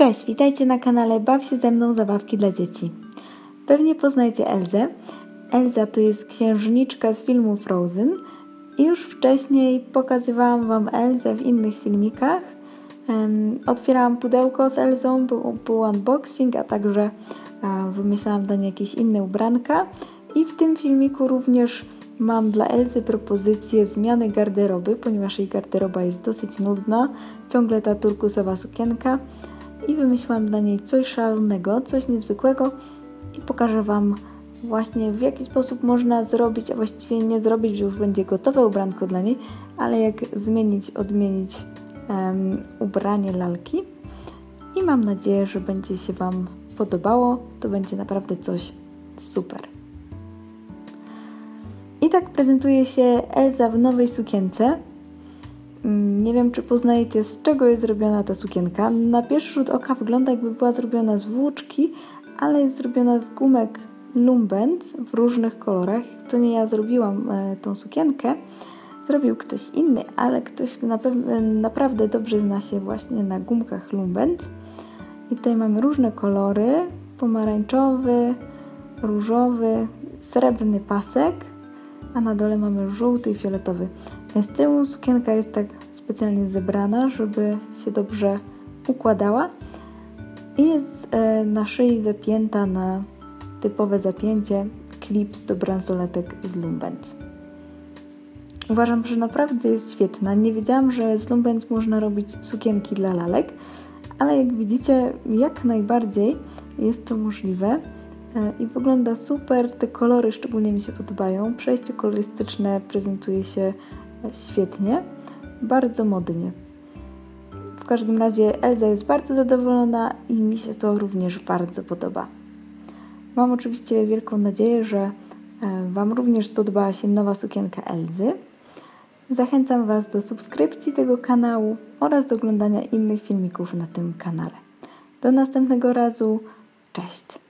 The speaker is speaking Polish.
Cześć, witajcie na kanale Baw się ze mną zabawki dla dzieci. Pewnie poznajcie Elzę. Elza to jest księżniczka z filmu Frozen już wcześniej pokazywałam Wam Elzę w innych filmikach. Otwierałam pudełko z Elzą, był, był unboxing, a także wymyślałam dla niej jakieś inne ubranka. I w tym filmiku również mam dla Elzy propozycję zmiany garderoby, ponieważ jej garderoba jest dosyć nudna, ciągle ta turkusowa sukienka i wymyśliłam dla niej coś szalonego, coś niezwykłego i pokażę Wam właśnie w jaki sposób można zrobić, a właściwie nie zrobić, że już będzie gotowe ubranko dla niej, ale jak zmienić, odmienić um, ubranie lalki i mam nadzieję, że będzie się Wam podobało. To będzie naprawdę coś super. I tak prezentuje się Elza w nowej sukience. Mm, nie wiem, czy poznajecie, z czego jest zrobiona ta sukienka. Na pierwszy rzut oka wygląda, jakby była zrobiona z włóczki, ale jest zrobiona z gumek Lumbens w różnych kolorach. To nie ja zrobiłam e, tą sukienkę, zrobił ktoś inny, ale ktoś na naprawdę dobrze zna się właśnie na gumkach Lumbens. I tutaj mamy różne kolory: pomarańczowy, różowy, srebrny pasek, a na dole mamy żółty i fioletowy. Z tyłu sukienka jest tak specjalnie zebrana, żeby się dobrze układała i jest e, na szyi zapięta na typowe zapięcie klips do bransoletek z Lumbens. Uważam, że naprawdę jest świetna. Nie wiedziałam, że z Lumbens można robić sukienki dla lalek, ale jak widzicie, jak najbardziej jest to możliwe e, i wygląda super. Te kolory szczególnie mi się podobają. Przejście kolorystyczne prezentuje się świetnie, bardzo modnie. W każdym razie Elza jest bardzo zadowolona i mi się to również bardzo podoba. Mam oczywiście wielką nadzieję, że e, Wam również spodobała się nowa sukienka Elzy. Zachęcam Was do subskrypcji tego kanału oraz do oglądania innych filmików na tym kanale. Do następnego razu. Cześć!